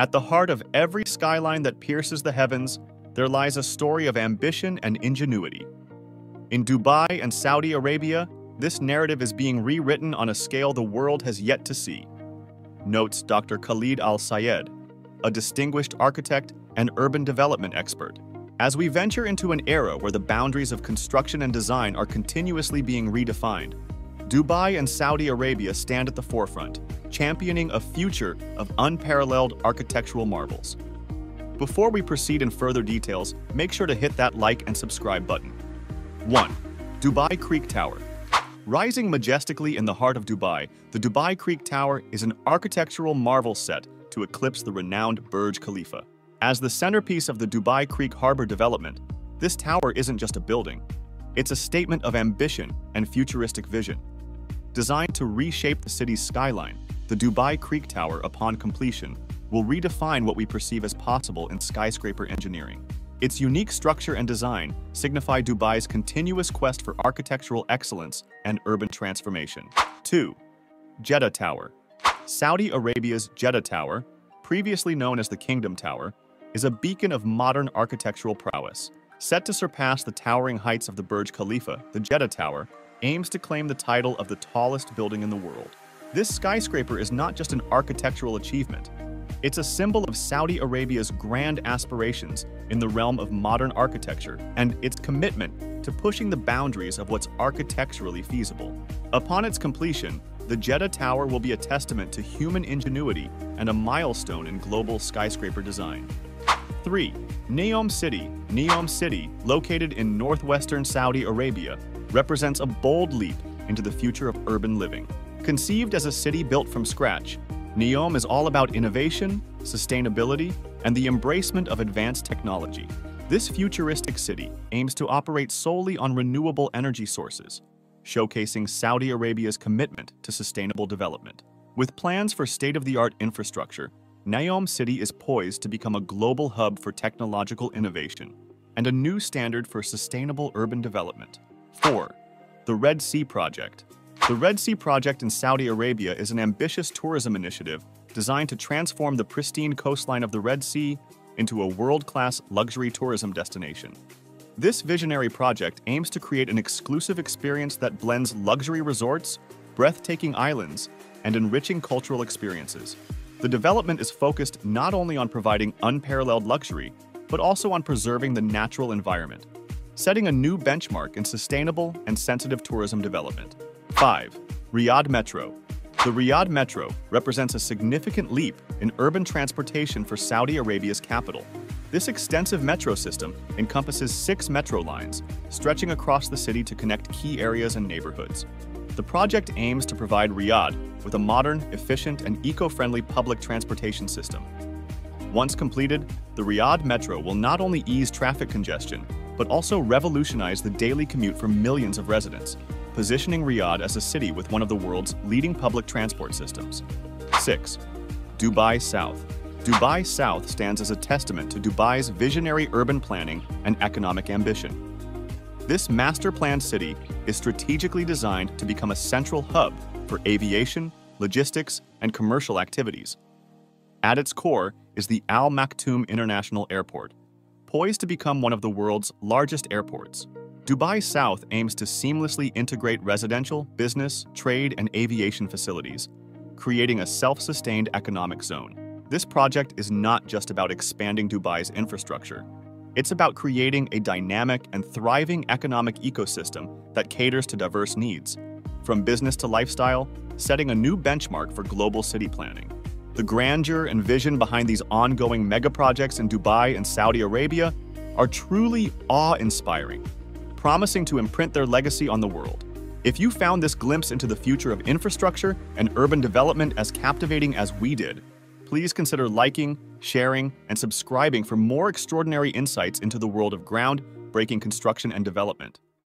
At the heart of every skyline that pierces the heavens, there lies a story of ambition and ingenuity. In Dubai and Saudi Arabia, this narrative is being rewritten on a scale the world has yet to see. Notes Dr. Khalid Al Sayed, a distinguished architect and urban development expert. As we venture into an era where the boundaries of construction and design are continuously being redefined, Dubai and Saudi Arabia stand at the forefront, championing a future of unparalleled architectural marvels. Before we proceed in further details, make sure to hit that like and subscribe button. 1. Dubai Creek Tower. Rising majestically in the heart of Dubai, the Dubai Creek Tower is an architectural marvel set to eclipse the renowned Burj Khalifa. As the centerpiece of the Dubai Creek Harbor development, this tower isn't just a building. It's a statement of ambition and futuristic vision. Designed to reshape the city's skyline, the Dubai Creek Tower, upon completion, will redefine what we perceive as possible in skyscraper engineering. Its unique structure and design signify Dubai's continuous quest for architectural excellence and urban transformation. 2. Jeddah Tower Saudi Arabia's Jeddah Tower, previously known as the Kingdom Tower, is a beacon of modern architectural prowess. Set to surpass the towering heights of the Burj Khalifa, the Jeddah Tower aims to claim the title of the tallest building in the world. This skyscraper is not just an architectural achievement, it's a symbol of Saudi Arabia's grand aspirations in the realm of modern architecture and its commitment to pushing the boundaries of what's architecturally feasible. Upon its completion, the Jeddah Tower will be a testament to human ingenuity and a milestone in global skyscraper design. 3. Neom City Neom City, located in northwestern Saudi Arabia, represents a bold leap into the future of urban living. Conceived as a city built from scratch, Neom is all about innovation, sustainability, and the embracement of advanced technology. This futuristic city aims to operate solely on renewable energy sources, showcasing Saudi Arabia's commitment to sustainable development. With plans for state-of-the-art infrastructure, Neom City is poised to become a global hub for technological innovation and a new standard for sustainable urban development. 4. The Red Sea Project The Red Sea Project in Saudi Arabia is an ambitious tourism initiative designed to transform the pristine coastline of the Red Sea into a world-class luxury tourism destination. This visionary project aims to create an exclusive experience that blends luxury resorts, breathtaking islands, and enriching cultural experiences. The development is focused not only on providing unparalleled luxury, but also on preserving the natural environment, setting a new benchmark in sustainable and sensitive tourism development. 5. Riyadh Metro The Riyadh Metro represents a significant leap in urban transportation for Saudi Arabia's capital. This extensive metro system encompasses six metro lines, stretching across the city to connect key areas and neighborhoods. The project aims to provide Riyadh with a modern, efficient, and eco-friendly public transportation system. Once completed, the Riyadh Metro will not only ease traffic congestion, but also revolutionized the daily commute for millions of residents, positioning Riyadh as a city with one of the world's leading public transport systems. 6. Dubai South Dubai South stands as a testament to Dubai's visionary urban planning and economic ambition. This master planned city is strategically designed to become a central hub for aviation, logistics, and commercial activities. At its core is the Al Maktoum International Airport, poised to become one of the world's largest airports. Dubai South aims to seamlessly integrate residential, business, trade, and aviation facilities, creating a self-sustained economic zone. This project is not just about expanding Dubai's infrastructure, it's about creating a dynamic and thriving economic ecosystem that caters to diverse needs, from business to lifestyle, setting a new benchmark for global city planning. The grandeur and vision behind these ongoing megaprojects in Dubai and Saudi Arabia are truly awe-inspiring, promising to imprint their legacy on the world. If you found this glimpse into the future of infrastructure and urban development as captivating as we did, please consider liking, sharing, and subscribing for more extraordinary insights into the world of ground-breaking construction and development.